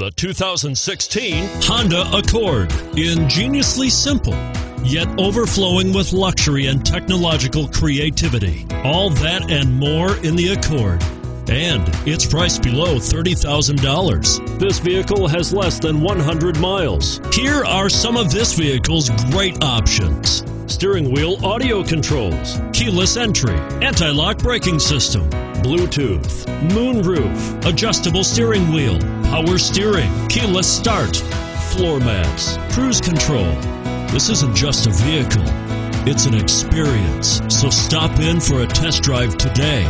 The 2016 Honda Accord. Ingeniously simple, yet overflowing with luxury and technological creativity. All that and more in the Accord. And it's priced below $30,000. This vehicle has less than 100 miles. Here are some of this vehicle's great options steering wheel audio controls, keyless entry, anti lock braking system, Bluetooth, moonroof, adjustable steering wheel, power steering, keyless start, floor mats, cruise control. This isn't just a vehicle, it's an experience. So stop in for a test drive today.